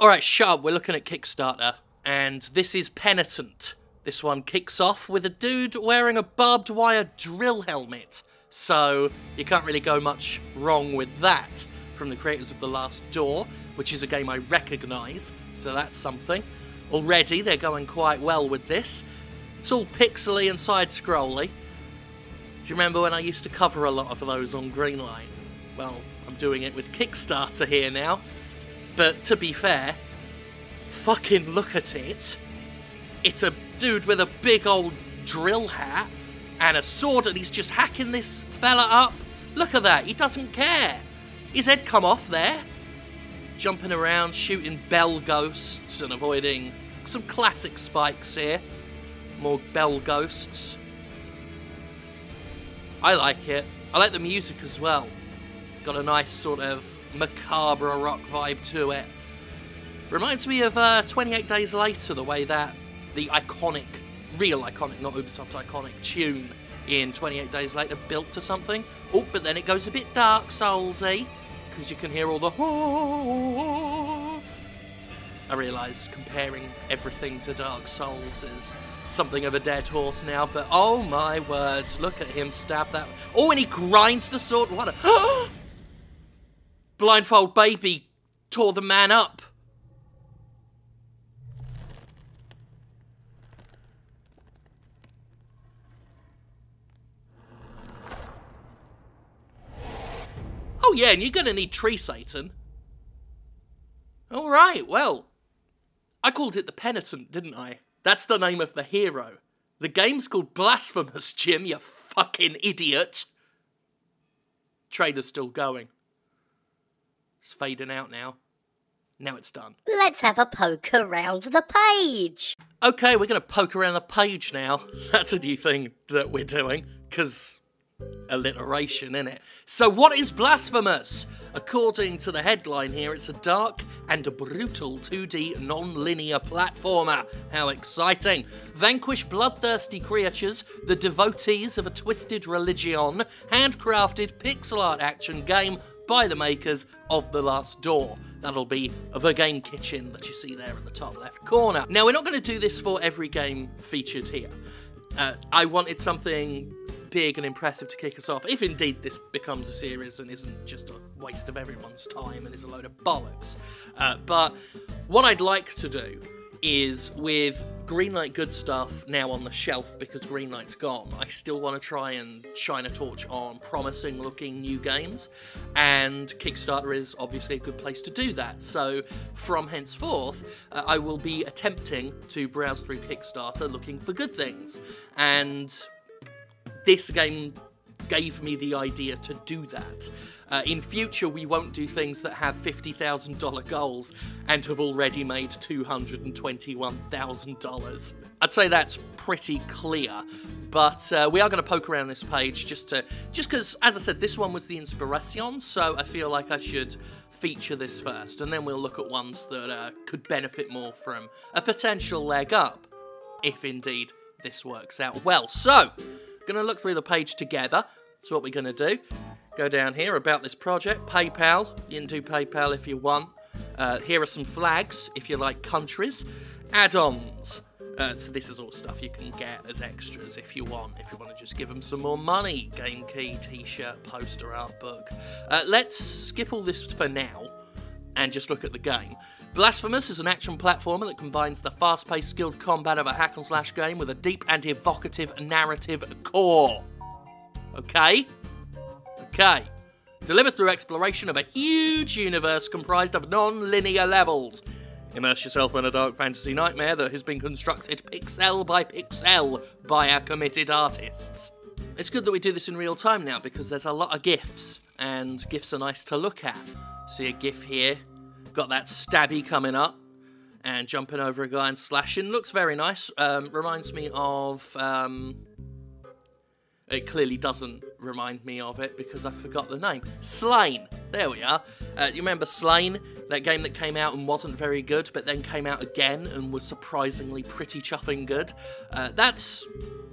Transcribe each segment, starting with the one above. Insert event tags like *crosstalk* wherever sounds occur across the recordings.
Alright, Shub, we're looking at Kickstarter, and this is Penitent. This one kicks off with a dude wearing a barbed wire drill helmet, so you can't really go much wrong with that from the creators of The Last Door, which is a game I recognise, so that's something. Already, they're going quite well with this. It's all pixely and side scrolly. Do you remember when I used to cover a lot of those on Greenlight? Well, I'm doing it with Kickstarter here now. But to be fair, fucking look at it. It's a dude with a big old drill hat and a sword and he's just hacking this fella up. Look at that, he doesn't care. His head come off there. Jumping around, shooting bell ghosts and avoiding some classic spikes here. More bell ghosts. I like it. I like the music as well. Got a nice sort of macabre rock vibe to it. Reminds me of uh, 28 Days Later, the way that the iconic, real iconic, not Ubisoft iconic tune in 28 Days Later built to something. Oh, but then it goes a bit Dark Soulsy because you can hear all the. I realise comparing everything to Dark Souls is something of a dead horse now, but oh my word, look at him stab that. Oh, and he grinds the sword. What a. *gasps* *gasps* Blindfold baby tore the man up. Oh yeah, and you're gonna need Tree Satan. Alright, well. I called it the Penitent, didn't I? That's the name of the hero. The game's called Blasphemous, Jim, you fucking idiot. Trailer's still going. It's fading out now. Now it's done. Let's have a poke around the page. Okay, we're going to poke around the page now. *laughs* That's a new thing that we're doing, because alliteration in it. So, what is Blasphemous? According to the headline here, it's a dark and brutal 2D non linear platformer. How exciting! Vanquish bloodthirsty creatures, the devotees of a twisted religion, handcrafted pixel art action game by the makers of The Last Door. That'll be the game kitchen that you see there in the top left corner. Now, we're not going to do this for every game featured here. Uh, I wanted something big and impressive to kick us off, if indeed this becomes a series and isn't just a waste of everyone's time and is a load of bollocks. Uh, but what I'd like to do is with Greenlight good stuff now on the shelf because Greenlight's gone, I still want to try and shine a torch on promising looking new games, and Kickstarter is obviously a good place to do that. So from henceforth, uh, I will be attempting to browse through Kickstarter looking for good things, and this game gave me the idea to do that. Uh, in future, we won't do things that have $50,000 goals and have already made $221,000. I'd say that's pretty clear, but uh, we are going to poke around this page just to, just because, as I said, this one was the inspiration, so I feel like I should feature this first, and then we'll look at ones that uh, could benefit more from a potential leg up, if indeed this works out well. So, Gonna look through the page together. That's what we're gonna do. Go down here about this project. PayPal. You can do PayPal if you want. Uh, here are some flags if you like countries. Add-ons. Uh, so this is all stuff you can get as extras if you want. If you want to just give them some more money. Game key, t-shirt, poster, art book. Uh, let's skip all this for now and just look at the game. Blasphemous is an action platformer that combines the fast paced, skilled combat of a hack and slash game with a deep and evocative narrative core. Okay? Okay. Delivered through exploration of a huge universe comprised of non linear levels. Immerse yourself in a dark fantasy nightmare that has been constructed pixel by pixel by our committed artists. It's good that we do this in real time now because there's a lot of GIFs, and GIFs are nice to look at. See a GIF here, Got that stabby coming up and jumping over a guy and slashing. Looks very nice. Um, reminds me of um, it clearly doesn't remind me of it because I forgot the name. Slain. There we are. Uh, you remember Slain? That game that came out and wasn't very good, but then came out again and was surprisingly pretty chuffing good. Uh, that's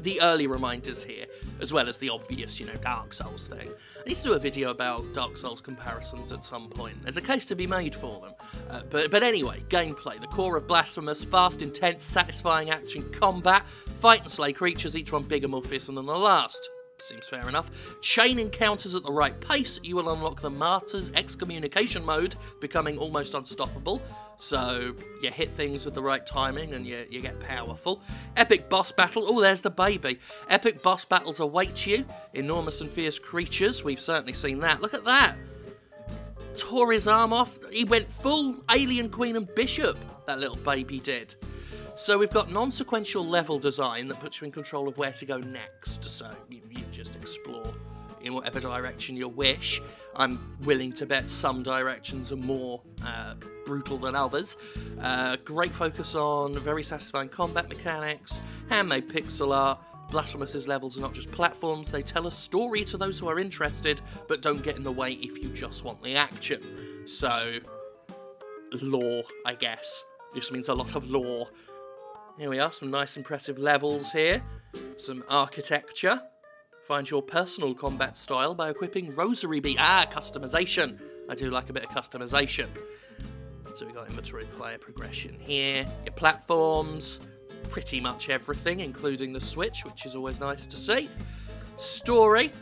the early reminders here, as well as the obvious, you know, Dark Souls thing. I need to do a video about Dark Souls comparisons at some point. There's a case to be made for them. Uh, but, but anyway, gameplay. The core of Blasphemous, fast, intense, satisfying action combat, fight and slay creatures, each one bigger, more fearsome than the last. Seems fair enough. Chain encounters at the right pace, you will unlock the Martyr's excommunication mode, becoming almost unstoppable. So you hit things with the right timing and you, you get powerful. Epic boss battle. Oh, there's the baby. Epic boss battles await you. Enormous and fierce creatures. We've certainly seen that. Look at that. Tore his arm off. He went full Alien Queen and Bishop. That little baby did. So we've got non-sequential level design that puts you in control of where to go next. So you, you just explore in whatever direction you wish. I'm willing to bet some directions are more uh, brutal than others. Uh, great focus on very satisfying combat mechanics, handmade pixel art. Blasphemous' levels are not just platforms, they tell a story to those who are interested, but don't get in the way if you just want the action. So, lore, I guess. This means a lot of lore. Here we are, some nice impressive levels here. Some architecture. Find your personal combat style by equipping Rosary Bead. Ah, customization. I do like a bit of customization. So we've got inventory player progression here. Your platforms, pretty much everything, including the Switch, which is always nice to see. Story,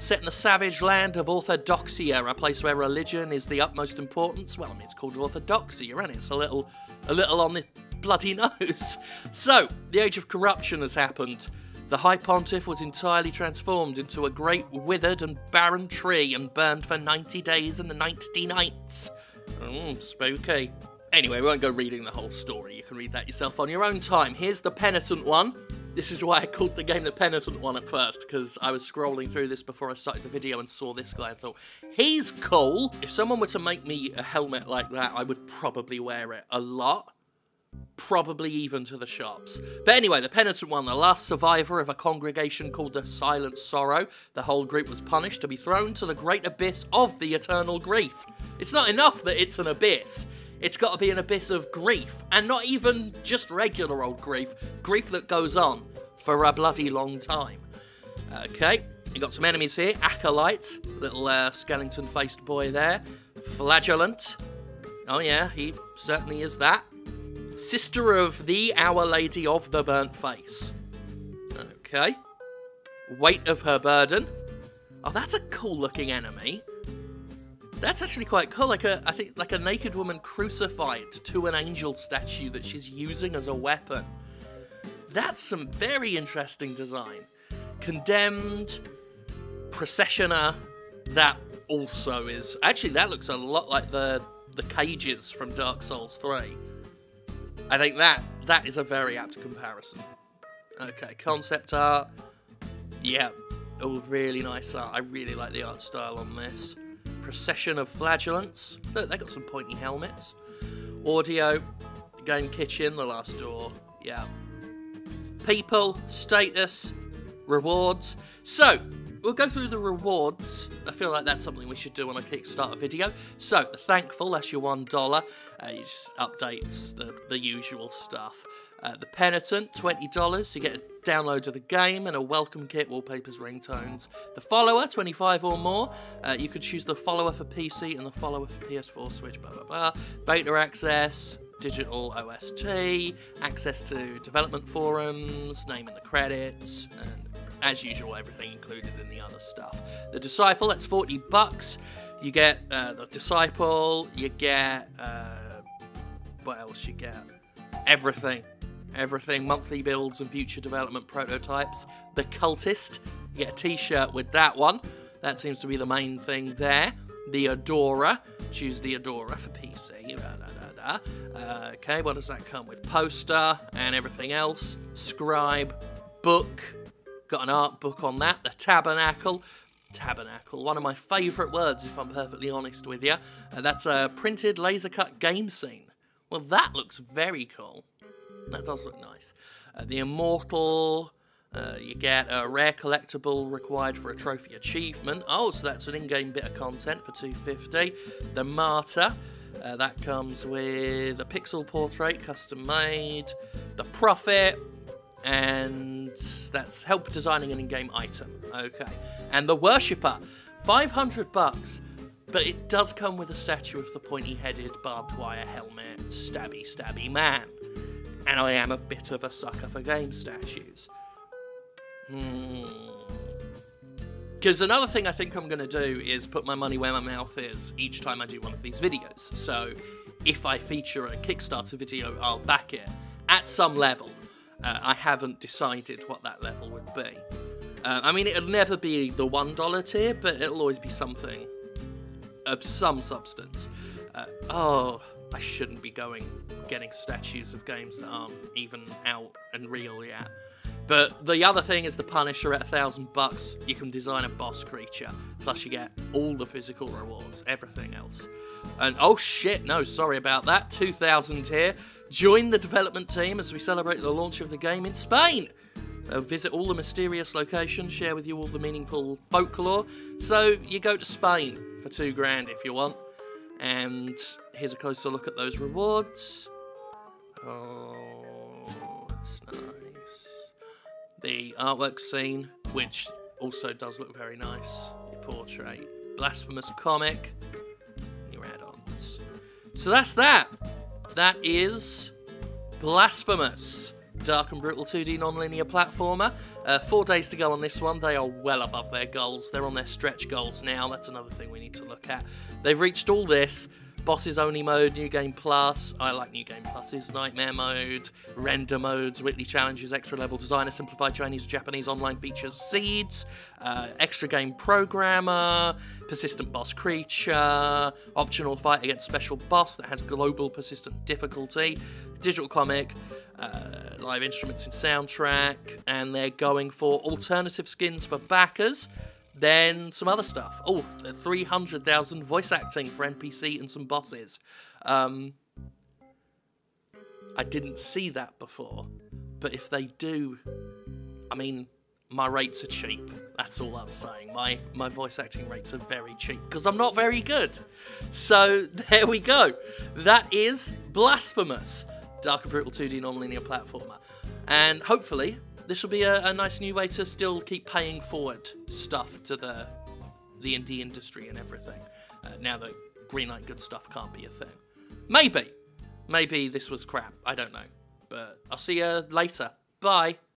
set in the savage land of Orthodoxia, a place where religion is the utmost importance. Well, I mean, it's called Orthodoxia, and it's a little, a little on the bloody *laughs* nose. So, the age of corruption has happened. The High Pontiff was entirely transformed into a great withered and barren tree and burned for 90 days and 90 nights. Mm, spooky. Anyway, we won't go reading the whole story. You can read that yourself on your own time. Here's the Penitent one. This is why I called the game the Penitent one at first, because I was scrolling through this before I started the video and saw this guy and thought, he's cool. If someone were to make me a helmet like that, I would probably wear it a lot probably even to the shops. But anyway, the penitent one, the last survivor of a congregation called the Silent Sorrow, the whole group was punished to be thrown to the great abyss of the eternal grief. It's not enough that it's an abyss. It's got to be an abyss of grief, and not even just regular old grief, grief that goes on for a bloody long time. Okay, you got some enemies here. Acolyte, little uh, skeleton-faced boy there. Flagellant. Oh yeah, he certainly is that. Sister of the Our Lady of the Burnt Face. Okay. Weight of her burden. Oh, that's a cool looking enemy. That's actually quite cool. Like a, I think, like a naked woman crucified to an angel statue that she's using as a weapon. That's some very interesting design. Condemned, Processioner. That also is actually that looks a lot like the the cages from Dark Souls 3. I think that that is a very apt comparison. Okay, concept art. Yeah, oh, really nice art. I really like the art style on this. Procession of flagellants. Look, they got some pointy helmets. Audio, game kitchen, the last door. Yeah. People, status, rewards. So, we'll go through the rewards. I feel like that's something we should do on a Kickstarter video. So, thankful, that's your $1. Uh, just updates the, the usual stuff. Uh, the Penitent, $20. You get a download of the game and a welcome kit, wallpapers, ringtones. The Follower, 25 or more. Uh, you could choose the Follower for PC and the Follower for PS4, Switch, blah, blah, blah. Beta access, digital OST, access to development forums, name in the credits, and as usual, everything included in the other stuff. The Disciple, that's 40 bucks. You get uh, the Disciple, you get. Uh, what else you get? Everything. Everything. Monthly builds and future development prototypes. The Cultist, you get a t shirt with that one. That seems to be the main thing there. The Adora, choose the Adora for PC. Da, da, da, uh, okay, what does that come with? Poster and everything else. Scribe, book, Got an art book on that, the Tabernacle. Tabernacle, one of my favourite words, if I'm perfectly honest with you. Uh, that's a printed laser cut game scene. Well, that looks very cool. That does look nice. Uh, the Immortal, Uh, you get a rare collectible required for a trophy achievement. Oh, so that's an in-game bit of content for 250. The Martyr. Uh, that comes with a pixel portrait, custom made. The Prophet, and that's help designing an in-game item. Okay, and the Worshipper, 500 bucks, but it does come with a statue of the pointy-headed, barbed wire helmet, stabby, stabby man. And I am a bit of a sucker for game statues. Hmm. Because another thing I think I'm going to do is put my money where my mouth is each time I do one of these videos. So if I feature a Kickstarter video, I'll back it at some level. Uh, I haven't decided what that level would be. Uh, I mean, it'll never be the $1 tier, but it'll always be something of some substance. Uh, oh, I shouldn't be going getting statues of games that aren't even out and real yet. But the other thing is the Punisher at a thousand bucks. You can design a boss creature, plus you get all the physical rewards, everything else. And oh shit, no, sorry about that. 2000 here. Join the development team as we celebrate the launch of the game in Spain. Uh, visit all the mysterious locations, share with you all the meaningful folklore. So you go to Spain for two grand if you want. And here's a closer look at those rewards. Oh, that's nice. The artwork scene, which also does look very nice. Your portrait, blasphemous comic, your add-ons. So that's that. That is blasphemous. Dark and brutal 2D non-linear platformer. Uh, four days to go on this one. They are well above their goals. They're on their stretch goals now. That's another thing we need to look at. They've reached all this bosses only mode, new game plus. I like new game pluses, nightmare mode, render modes, weekly challenges, extra level designer, simplified Chinese, Japanese online features, seeds, uh, extra game programmer, persistent boss creature, optional fight against special boss that has global persistent difficulty, digital comic. Uh, live instruments and soundtrack, and they're going for alternative skins for backers, then some other stuff. Oh, 300,000 voice acting for NPC and some bosses. Um, I didn't see that before, but if they do, I mean, my rates are cheap. That's all I'm saying. My my voice acting rates are very cheap because I'm not very good. So *laughs* there we go. That is blasphemous. Dark and brutal 2D non-linear platformer, and hopefully this will be a, a, nice new way to still keep paying forward stuff to the the indie industry and everything. Uh, now that greenlight good stuff can't be a thing, maybe, maybe this was crap. I don't know, but I'll see you later. Bye.